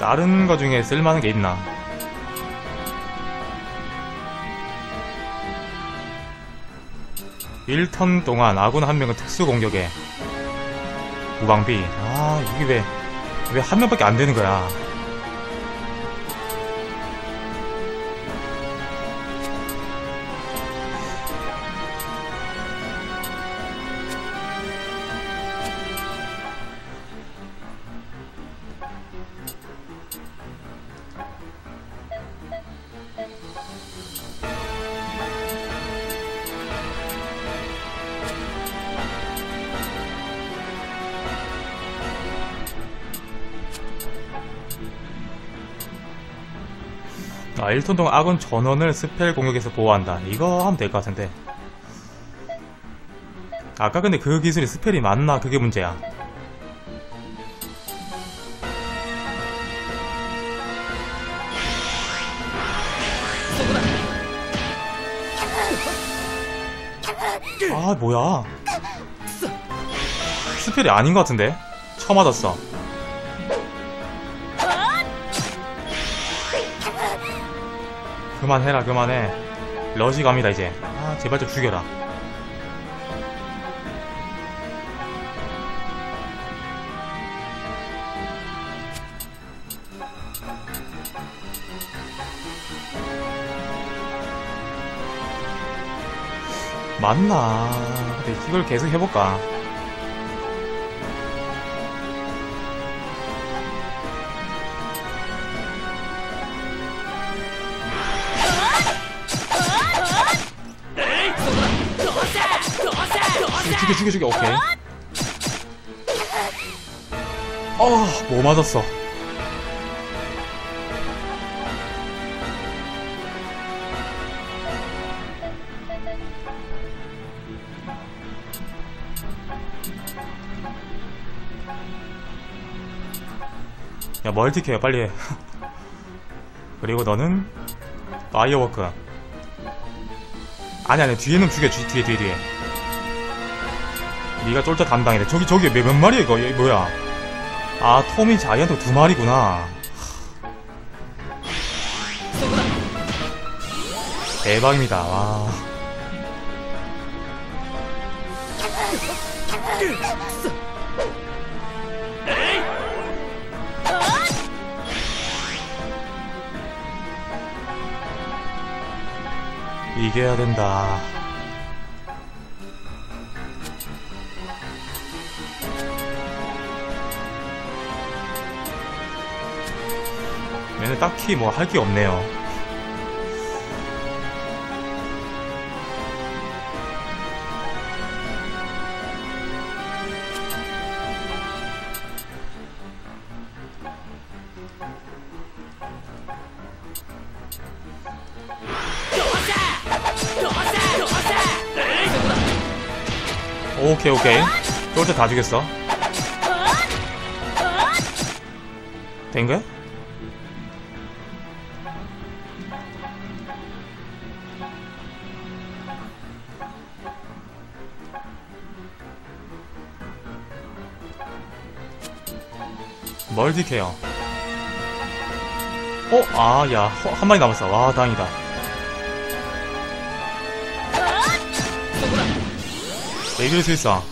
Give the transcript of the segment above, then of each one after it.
다른 거 중에 쓸만한 게 있나? (1턴) 동안 아군 한 명은 특수 공격에. 무방비. 아 이게 왜 왜 한 명밖에 안 되는 거야 아 1턴 동안 아군 전원을 spell 공격에서 보호한다. 이거 하면 될 것 같은데. 아까 근데 그 기술이 spell이 맞나? 그게 문제야. 아 뭐야? spell이 아닌 것 같은데? 처음 맞았어 그만해라 그만해. 러시 갑니다 이제. 아 제발 좀 죽여라. 맞나? 근데 이걸 계속 해볼까 죽여 죽여 죽여 오케이. 어뭐 맞았어. 야 멀티케어 빨리 해. 그리고 너는 파이어워크 아니 아니 뒤에는 죽여 뒤, 뒤에 뒤에 뒤에 니가 쫄자 담당이래. 저기 저기 몇, 몇 마리야 이거? 얘 뭐야? 아 톰이 자이언트 두 마리구나. 대박입니다. 와. 이겨야 된다 딱히 뭐 할 게 없네요. 오케이 오케이 쫄때 다 죽였어 된 거야? 멀티케어 어? 아, 야, 허- 한 마리 남았어. 와, 다행이다. 네, 이길 수 있어.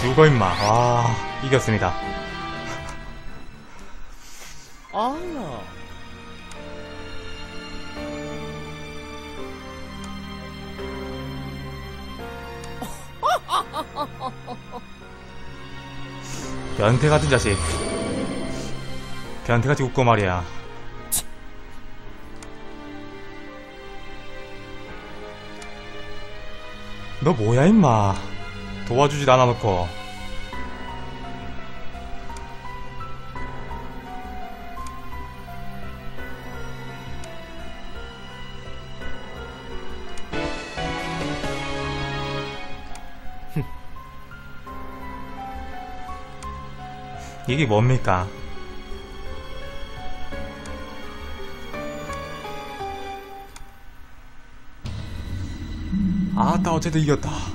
죽어, 임마. 와, 이겼습니다. 아, 변태 같은 자식. 변태같이 웃고 말이야. 너 뭐야 임마. 도와주지도 않아 놓고. 이게 뭡니까? 아따 어쨌든 이겼다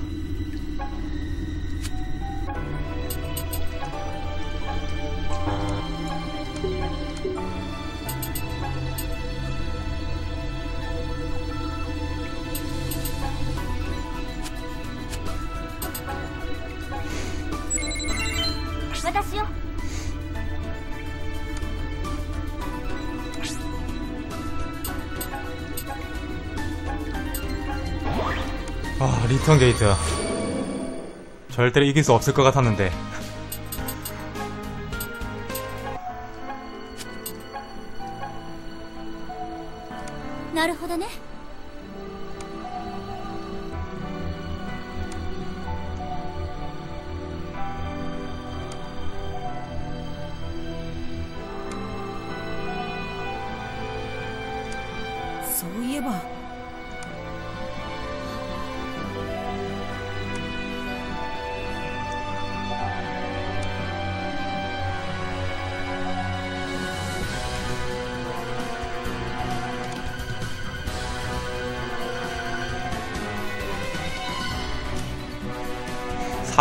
아 리턴 게이트 절대로 이길 수 없을 것 같았는데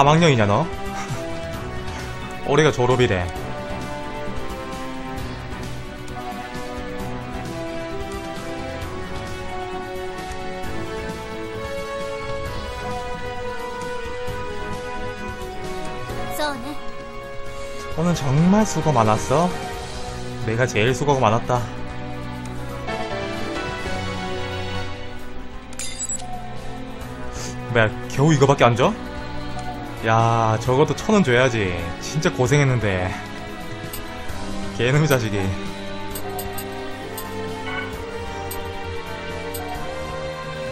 3학년이냐 너? 올해가 졸업이래 오늘 정말 수고 많았어 내가 제일 수고가 많았다 뭐야 겨우 이거밖에 안 줘? 야 적어도 천 원 줘야지. 진짜 고생했는데. 개놈의 자식이.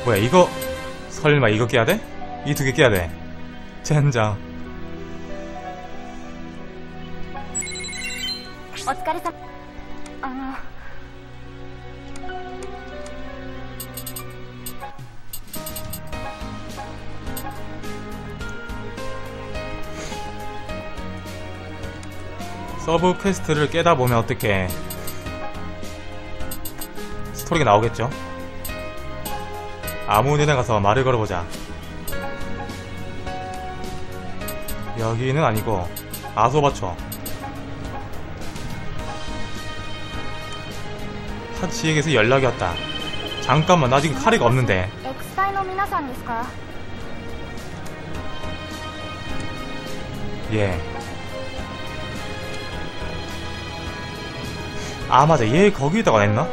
뭐야 이거? 설마 이거 깨야 돼? 이 두 개 깨야 돼. 젠장 sub quest를 깨다 보면 어떻게 스토리가 나오겠죠? 아무 데나 가서 말을 걸어보자. 여기는 아니고 아소바초 하치에게서 연락이 왔다. 잠깐만 나 지금 카리가 없는데. 예. 아 맞아 얘 거기다가 냈나?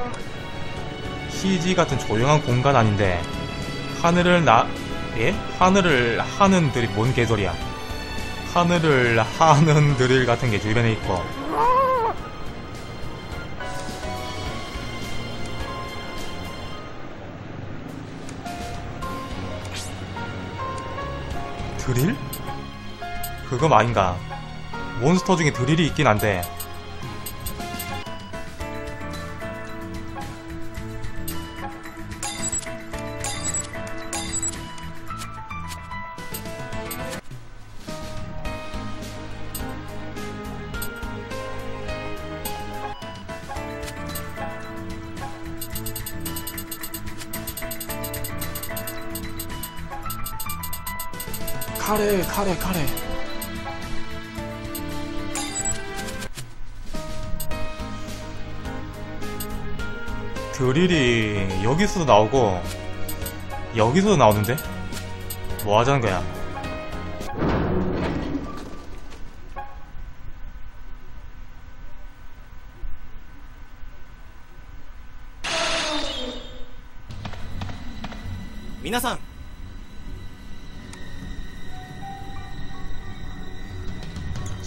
CG 같은 조용한 공간 아닌데 하늘을 나 예? 하늘을 하는 드릴 뭔 개소리야 하늘을 하는 드릴 같은 게 주변에 있고 드릴? 그거 아닌가 몬스터 중에 드릴이 있긴 한데 카레 카레 드릴이 여기서도 나오고 여기서도 나오는데? 뭐 하자는 거야? 미나상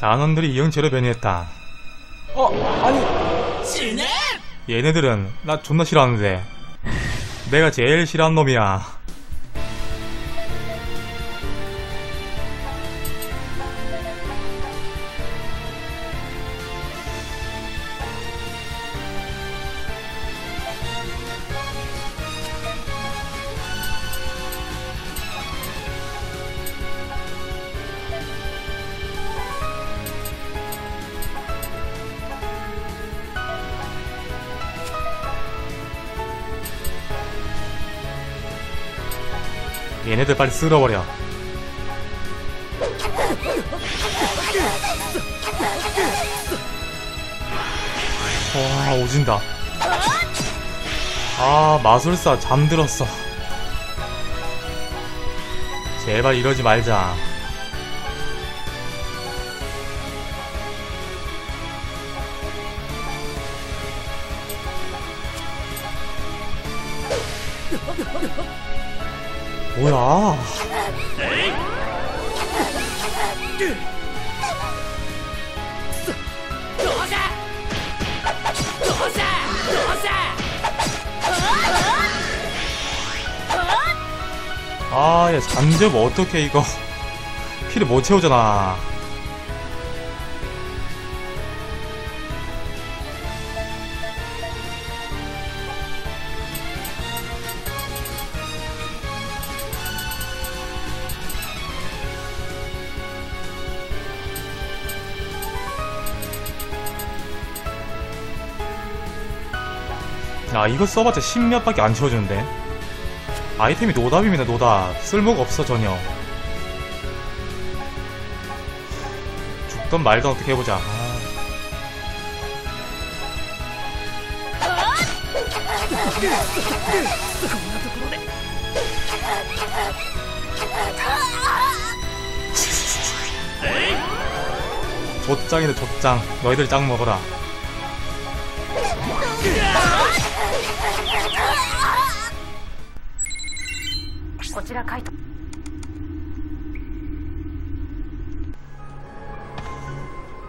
단원들이 이형체로 변이했다. 어 아니. 얘네들은 나 존나 싫어하는데. 내가 제일 싫어하는 놈이야 얘네들 빨리 쓸어버려. 와 오진다. 아 마술사 잠들었어. 제발 이러지 말자 뭐야 아, 얘 잠재면 어떡해, 이거. 피를 못 채우잖아. 아, 이거 써봤자 10몇 밖에 안 채워주는데. 아이템이 노답입니다, 노답. 쓸모가 없어, 전혀. 죽던 말던 어떻게 해보자. 아. 좆짱이네, 좆짱. 너희들 짱 먹어라.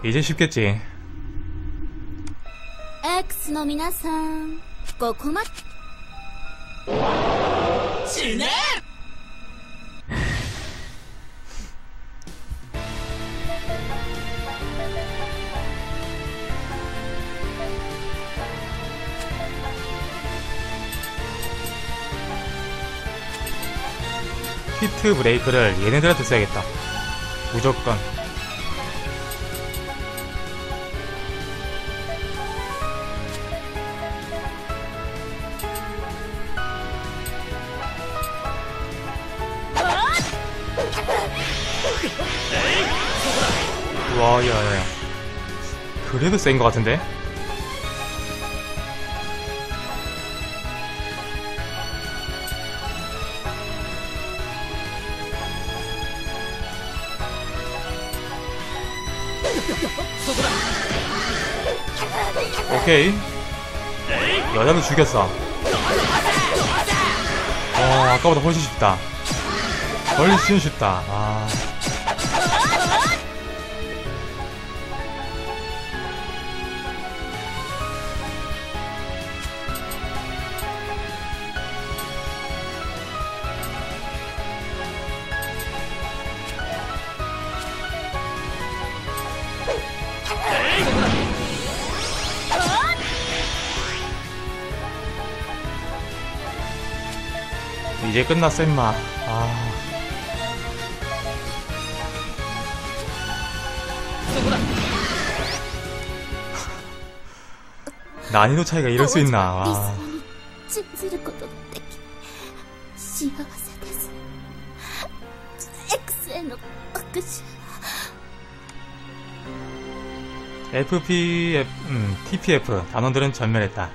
이제 쉽겠지. X の皆さんここま 히트 브레이크를 얘네들한테 써야겠다. 무조건. 와, 야, 야, 야. 그래도 센 것 같은데? 오케이. 여자도 죽였어. 어, 아까보다 훨씬 쉽다. 훨씬 쉽다. 아. 이제 끝났어 임마 아... 난이도 차이가 이럴 수 있나 와. 아. FP, F, 음, TPF 단원들은 전멸했다.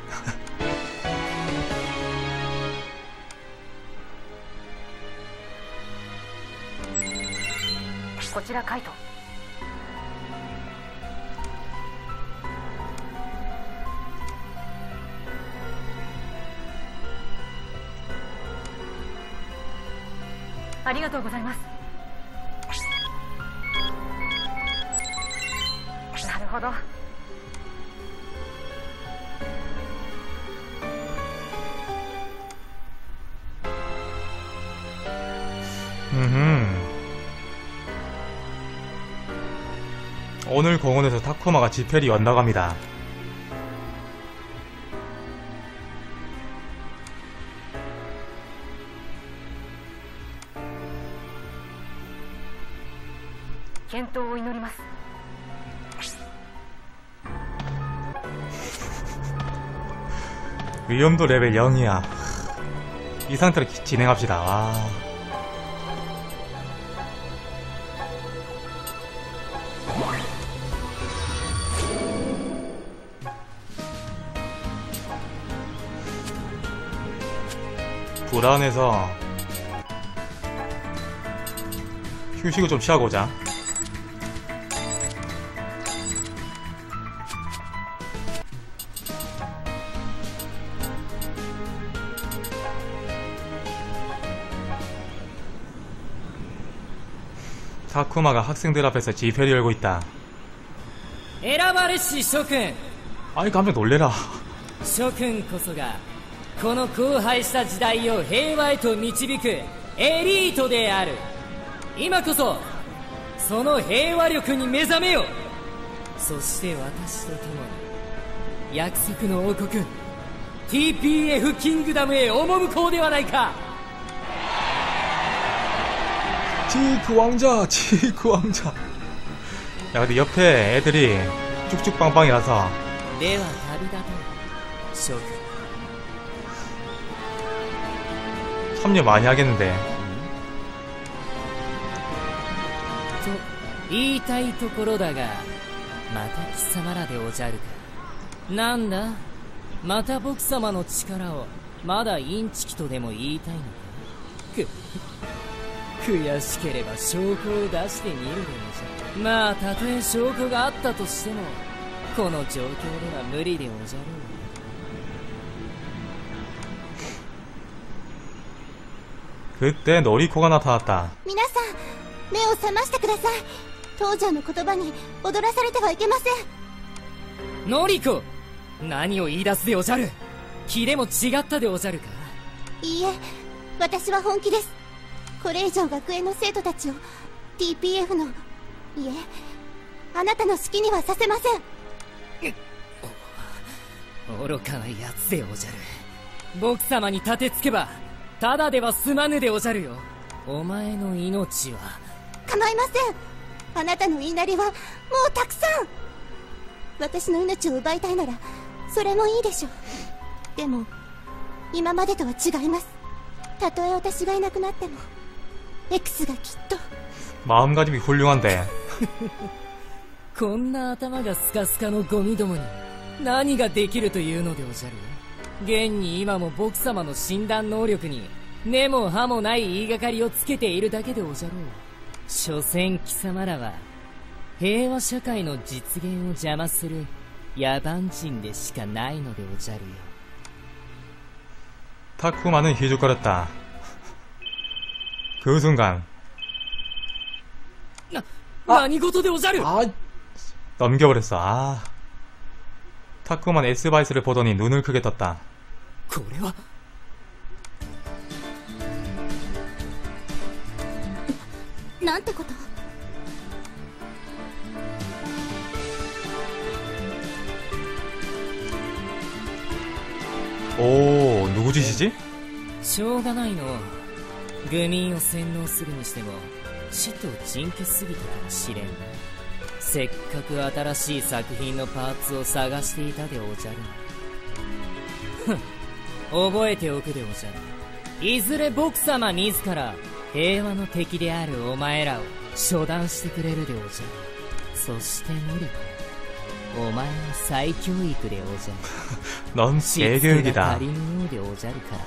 こちらカイト。ありがとうございます。 지표리 언더갑니다. 위험도 레벨 0이야 이 상태로 진행합시다 와. 불안해서 휴식을 좀 취하고 오자. 타쿠마가 학생들 앞에서 집회를 열고 있다. 選ばれし諸君 아이 깜짝 놀래라. 諸君こそが この荒廃した時代を平和へと導くエリートである今こそその平和力に目覚めよそして私と共に約束の王国 TPF キングダムへ赴こうではないか 지크 왕자, 지크 왕자. 야 근데 옆에 애들이 쭉쭉 빵빵이라서 では旅立とう諸 君 참여 많이 하겠는데. と言いたいところだがまた貴様らでおじゃるかなんだまた僕様の力をまだインチキとでも言いたいのかく悔しければ証拠を出してみるでもじゃまあたとえ証拠があったとしてもこの状況では無理でおじゃる 그때 노리코가 나타났다. 皆さん目を覚ましてください当者の言葉に踊らされてはいけませんノリコ何を言い出すでおじゃる気でも違ったでおじゃるかいいえ私は本気ですこれ以上学園の生徒たちを TPF のいえあなたの好きにはさせません愚かなやつでおじゃる僕様に立てつけば ただでは済まぬでおじゃるよお前の命は構いませんあなたの言いなりはもうたくさん私の命を奪いたいならそれもいいでしょうでも今までとは違いますたとえ私がいなくなっても X がきっと 마음가짐이 훌륭한데 こんな頭がスカスカのゴミどもに何ができるというのでおじゃる 現に今も僕様の診断能力に根も葉もない言いがかりをつけているだけでおじゃろう所詮貴様らは平和社会の実現を邪魔する野蛮人でしかないのでおじゃるよ 타쿠마는 희죽거렸다. 그 순간 な何事でおじゃる 넘겨버렸어. 아. 타쿠만 S바이스를 보더니 눈을 크게 떴다. これはなんてこと 오, 누구 짓이지? しょうがないの愚民を洗脳するにしてもちと人気すぎたかもしれんな せっかく新しい作品のパーツを探していたでおじゃるふん覚えておくでおじゃるいずれ僕様自ら平和の敵であるお前らを処断してくれるでおじゃるそしてノリコお前の再教育でおじゃる 넌 しつけが 개교육이다. 足りんようでおじゃるか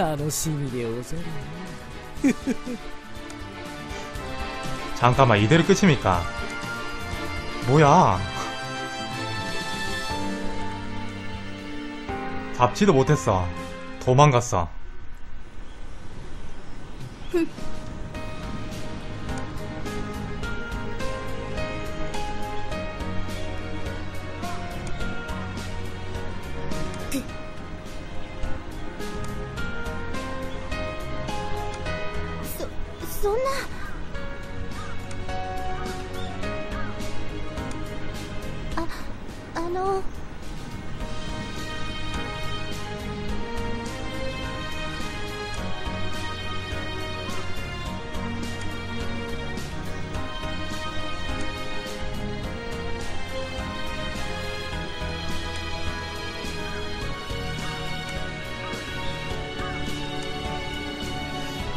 らよ楽しみでおじゃる 잠깐만, 이대로 끝입니까? 뭐야? 잡지도 못했어. 도망갔어.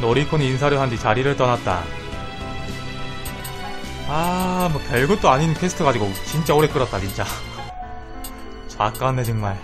노리콘이 인사를 한 뒤 자리를 떠났다. 아, 뭐 별것도 아닌 퀘스트 가지고 진짜 오래 끌었다, 진짜. 작가네 정말.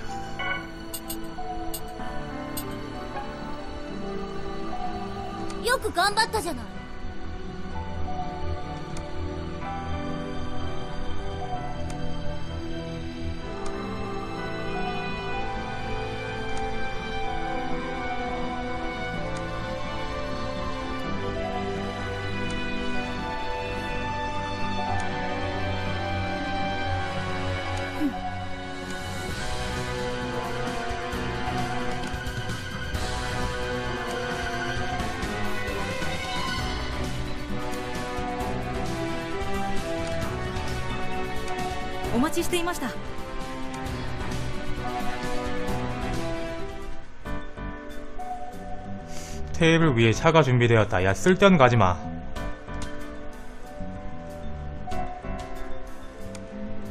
테이블 위에 차가 준비되었다. 야, 쓸데없는 거 하지 마.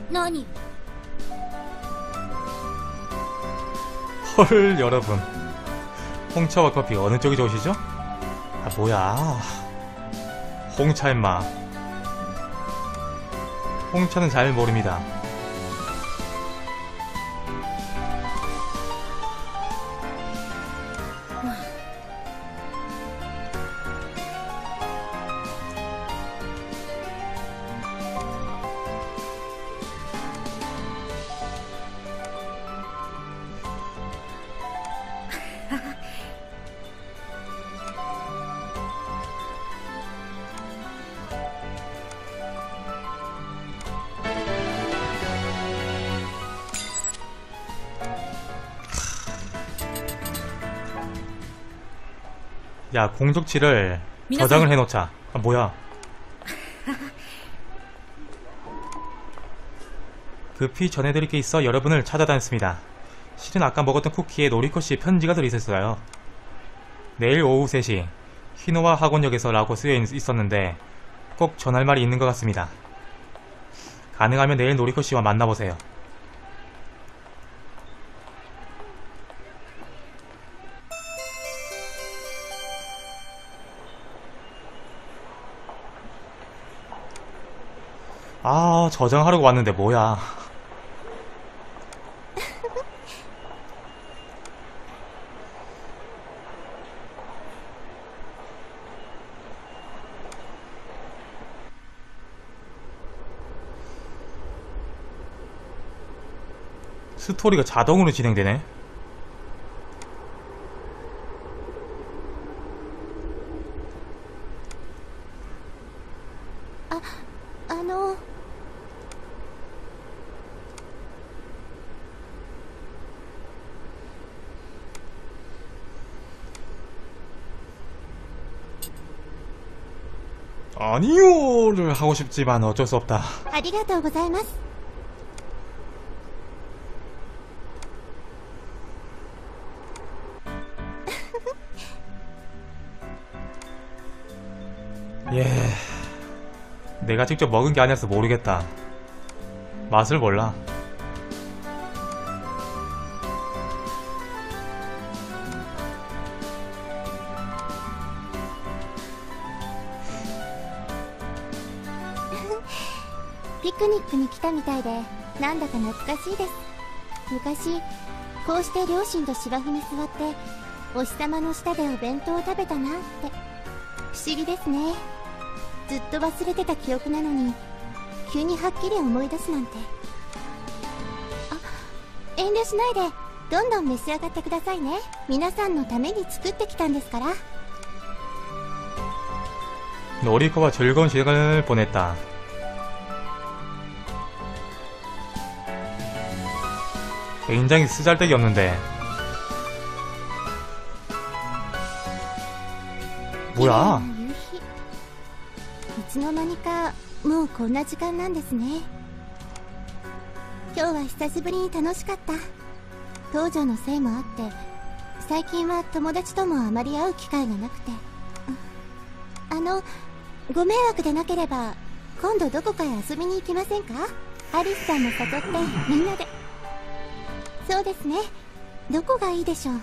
何 헐, 여러분. 홍차와 커피 어느 쪽이 좋으시죠? 아, 뭐야. 홍차 임마. 홍차는 잘 모릅니다. 야, 미나상. 저장을 해놓자. 아, 뭐야. 급히 전해드릴 게 있어 여러분을 찾아다녔습니다. 실은 아까 먹었던 쿠키에 노리코씨 편지가 들어있었어요. 내일 오후 3시, 히노와 학원역에서 라고 쓰여 있- 있었는데 꼭 전할 말이 있는 것 같습니다. 가능하면 내일 노리코씨와 만나보세요. 저장하려고 왔는데 뭐야. 스토리가 자동으로 진행되네. あの 아니요를 하고 싶지만 어쩔 수 없다. 아리가토 고자이마스. 예. 내가 직접 먹은 게 아니어서 모르겠다. 맛을 몰라. たみたいでなんだか懐かしいです昔こうして両親と芝生に座ってお日様の下でお弁当を食べたなって不思議ですねずっと忘れてた記憶なのに急にはっきり思い出すなんてあ遠慮しないでどんどん召し上がってくださいね皆さんのために作ってきたんですから 노리코와 즐거운 시간을 보냈다. 굉장히 쓰잘데기 없는데. 뭐야? 綺麗な夕日いつの間にかもうこんな時間なんですね今日は久しぶりに楽しかった東条のせいもあって最近は友達ともあまり会う機会がなくてうんあのご迷惑でなければ今度どこかへ遊びに行きませんかアリスさんも誘ってみんなで そうですねどこがいいでしょう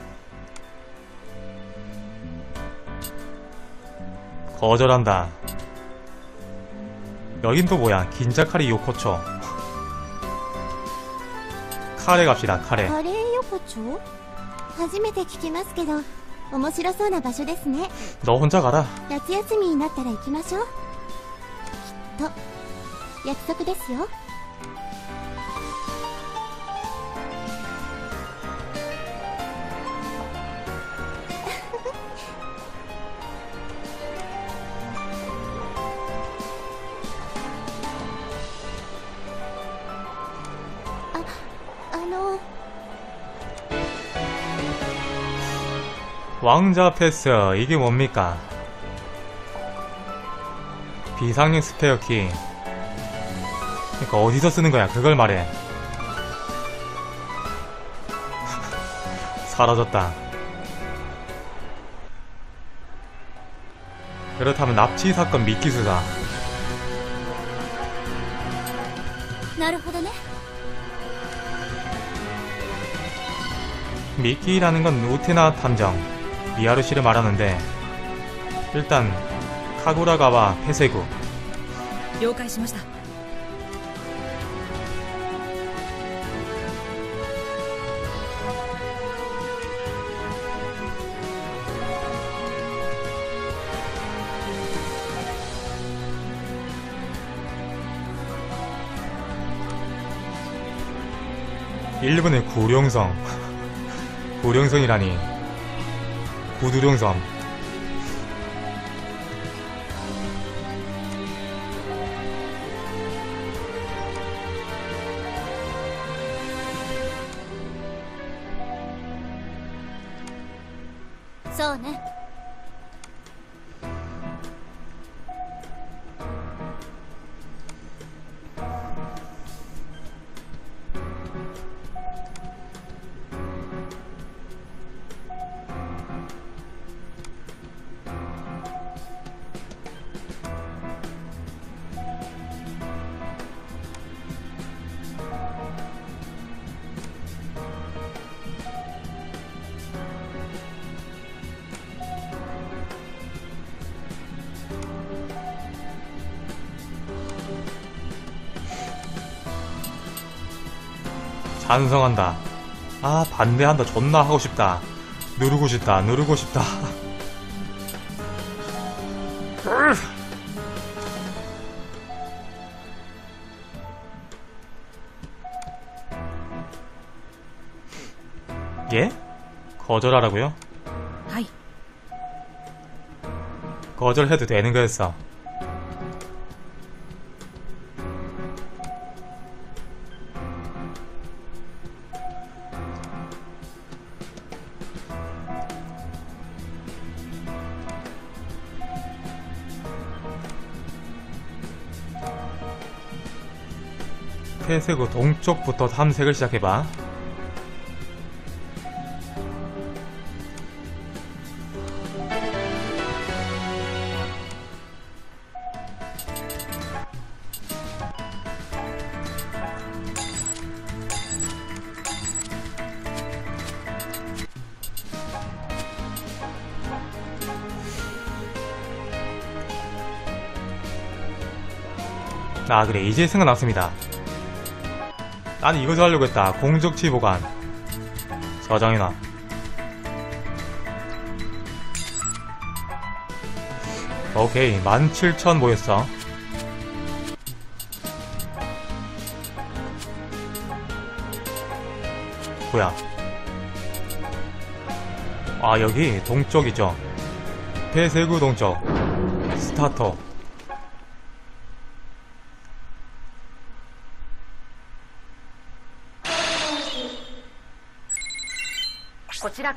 거절한다. 여긴 또 뭐야? 긴자카리 요코초. 카레 갑시다, 카레. カレー横丁初めて聞きますけど面白そうな場所ですね 너 혼자 가라. 夏休みになったら行きましょうきっと約束ですよ 왕자 패스 이게 뭡니까? 비상용 스페어 키. 그니까 어디서 쓰는 거야 그걸 말해. 사라졌다. 그렇다면 납치 사건 미끼 수사. 미끼라는 건 우테나 탐정. 미아루시를 말하는데 일단 카구라가와 폐쇄구. 일본의 구룡성. 구룡성이라니. 구두룡섬 찬성한다. 아 반대한다. 존나 하고 싶다. 누르고 싶다. 누르고 싶다. 예? 거절하라고요? はい 거절해도 되는 거였어. 폐쇄구 동쪽부터 탐색을 시작해봐. 아 그래 이제 생각났습니다 나는 이거 하려고 했다. 공적치 보관. 저장해놔 오케이. 17,000 모였어. 뭐야? 아 여기 동쪽이죠. 폐쇄구 동쪽. 스타터 こちら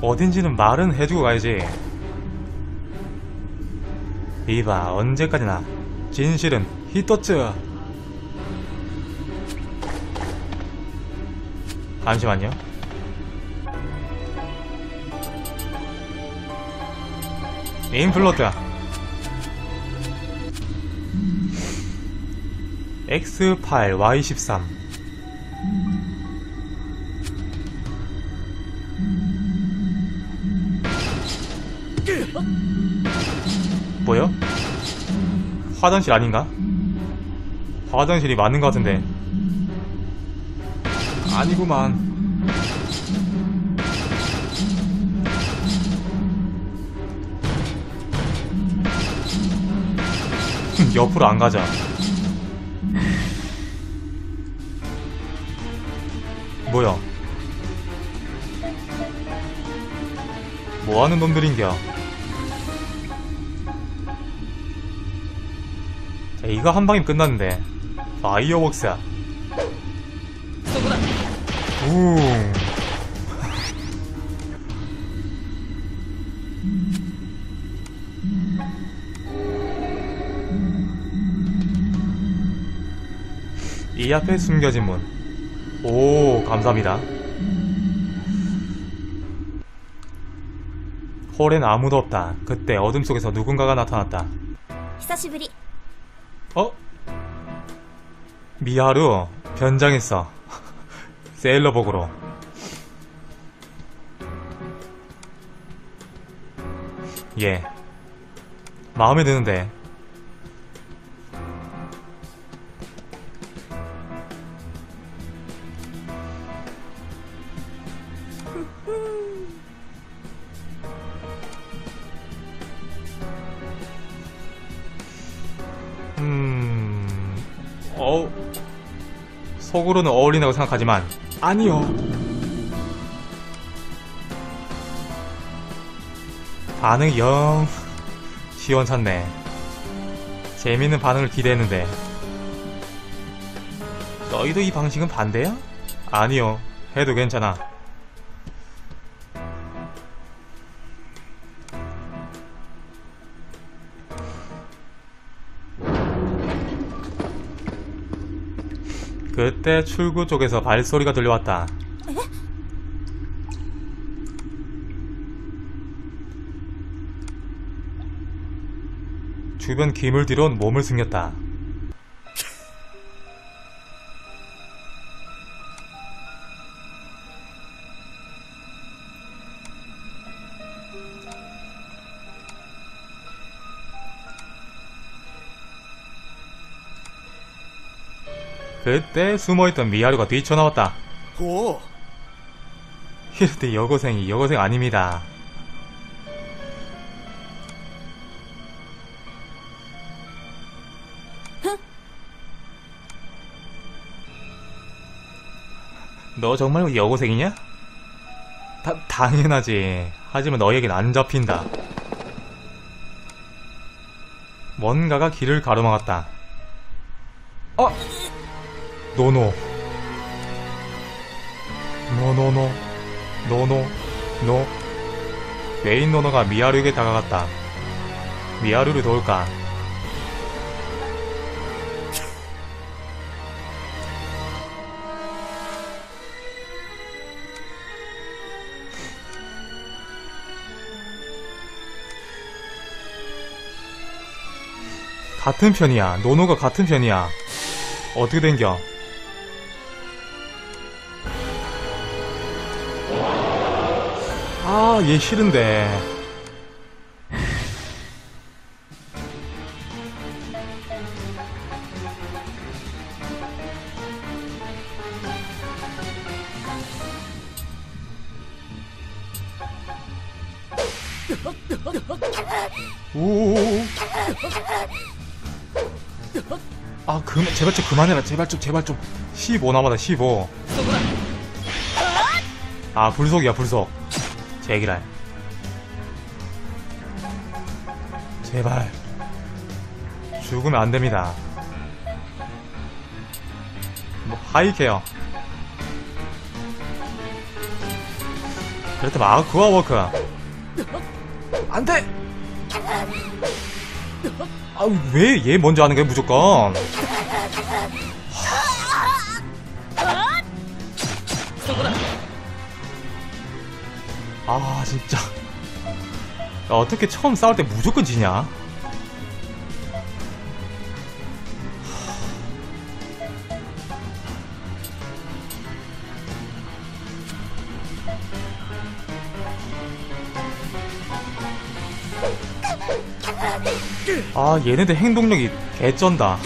어딘지는 말은 해주고 가야지. 이봐 언제까지나. 진실은 히토츠. 잠시만요. 메인 플로트. X8 Y13 뭐요? 화장실 아닌가? 화장실이 맞는 것 같은데. 아니구만. 옆으로 안 가자. 뭐야? 뭐하는 놈들인겨 이거 한 방이면 끝났는데 파이어웍스야 そこだ 우 이 앞에 숨겨진 문. 오, 감사합니다. 홀엔 아무도 없다. 그때 어둠 속에서 누군가가 나타났다. 久しぶり 어? 미하루 변장했어. 세일러복으로. 예. 마음에 드는데. 속으로는 어울린다고 생각하지만, 아니요. 반응이 영, 시원찮네. 재밌는 반응을 기대했는데. 너희도 이 방식은 반대야? 아니요. 해도 괜찮아. 그때 출구 쪽에서 발소리가 들려왔다. 주변 기물 뒤로 몸을 숨겼다. 그때 숨어있던 미하루가 뛰쳐나왔다. おお 이럴 여고생이 여고생 아닙니다. 너 정말 여고생이냐? 다, 당연하지. 하지만 너에겐 안 잡힌다. 뭔가가 길을 가로막았다. 어? 노노. 노노노. 노노. 노. 메인 노노가 미하루에게 다가갔다. 미하루를 도울까? 같은 편이야. 노노가 같은 편이야. 어떻게 된겨? 아, 얘 싫은데. 아, 그, 제발 좀 그만해라. 제발 좀, 제발 좀. 15 남았다, 15. 아, 불속이야, 불속. 제기랄. 제발. 죽으면 안 됩니다. 뭐, high care. 그렇다면 아쿠아 워크. 안 돼! 아, 왜 얘 먼저 하는 거야, 무조건? 진짜. 야, 어떻게 처음 싸울 때 무조건 지냐? 아, 얘네들 행동력이 개쩐다.